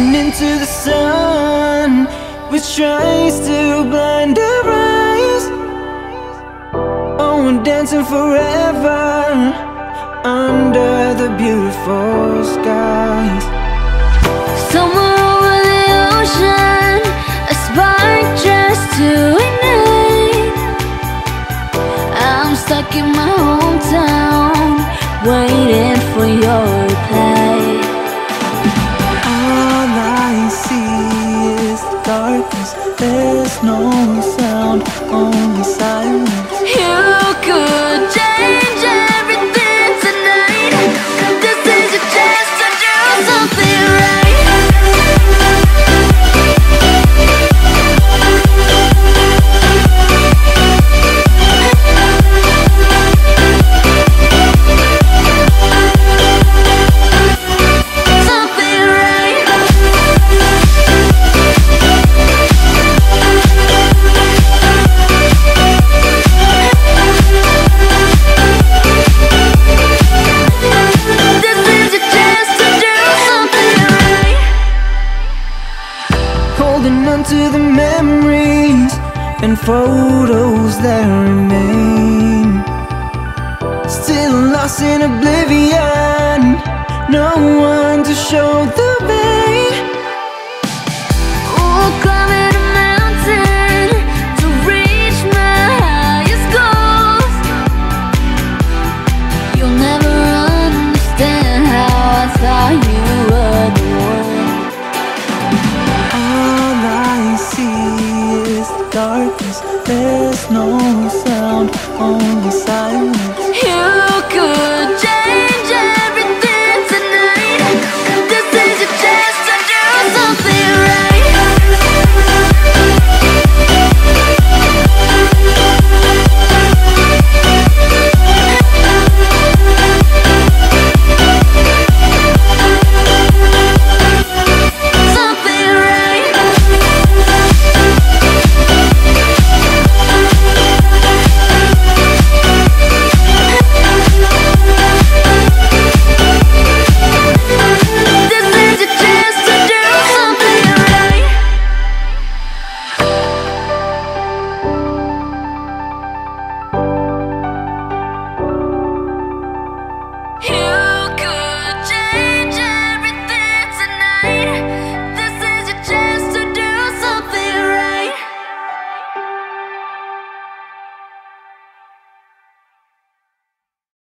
Holding into the sun Which tries to blind our eyes Oh, we're dancing forever Under the beautiful skies. Somewhere over the ocean A spark just to ignite. I'm stuck in my hometown Waiting for your reply darkness. There's no sound, only silence. You could to the memories and photos that remain. Still lost in oblivion, no one to show darkness There's no sound, only silence. You could